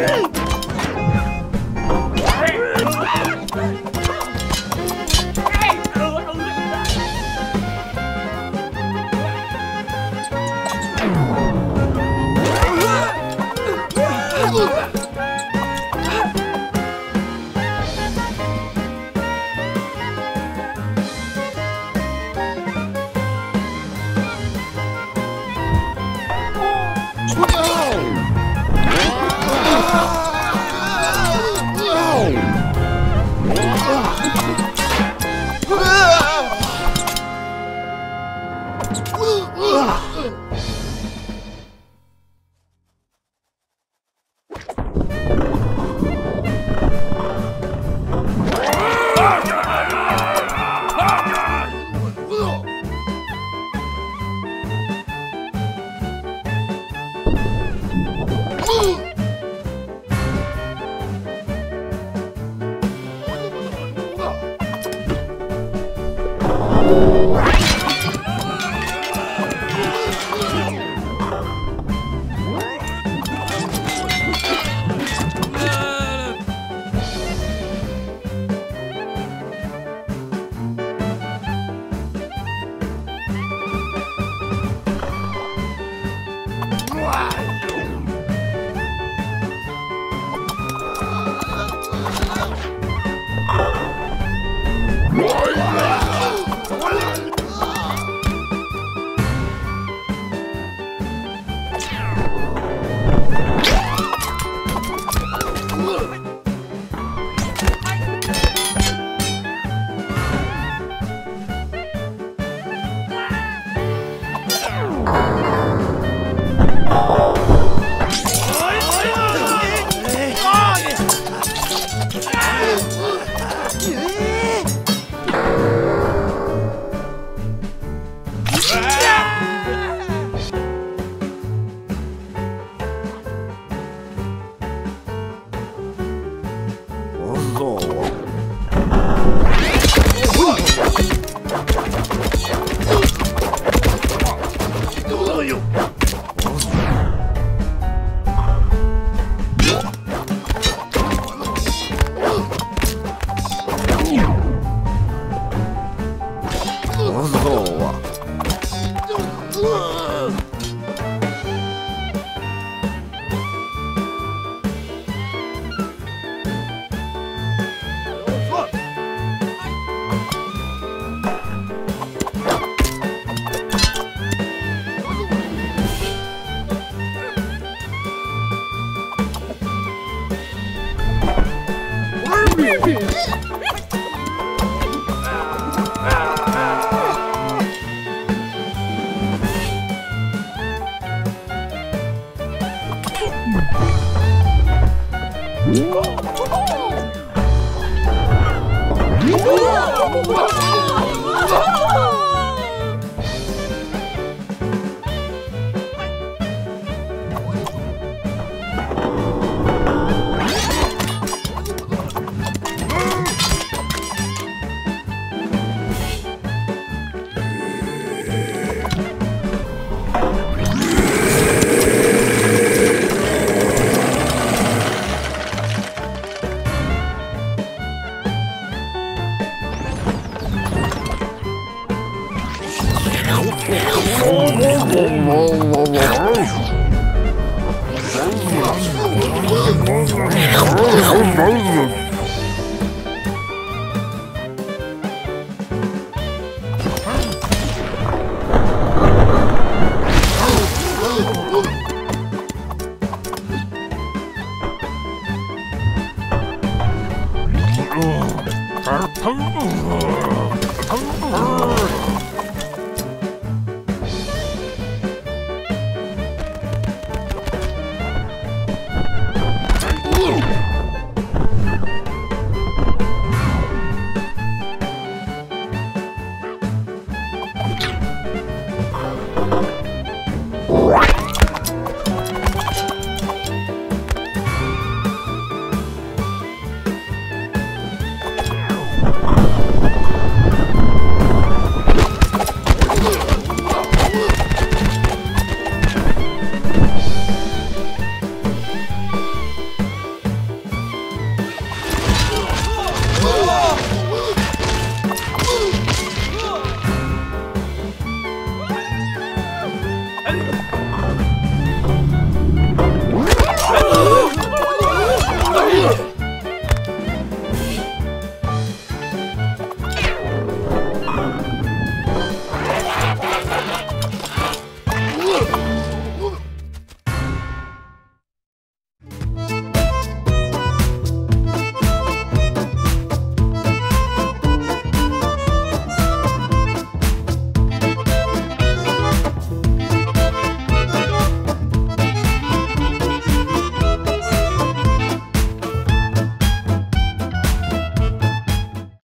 Hey! Zone. Whoa! Oh,